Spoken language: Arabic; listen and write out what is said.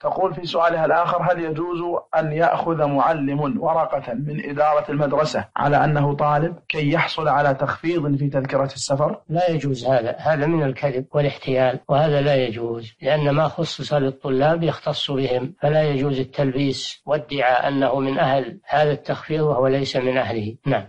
تقول في سؤالها الآخر هل يجوز أن يأخذ معلم ورقة من إدارة المدرسة على أنه طالب كي يحصل على تخفيض في تذكرة السفر؟ لا يجوز هذا. هذا من الكذب والاحتيال وهذا لا يجوز لأن ما خصص للطلاب يختص بهم. فلا يجوز التلبيس وادعاء أنه من أهل هذا التخفيض وهو ليس من أهله. نعم.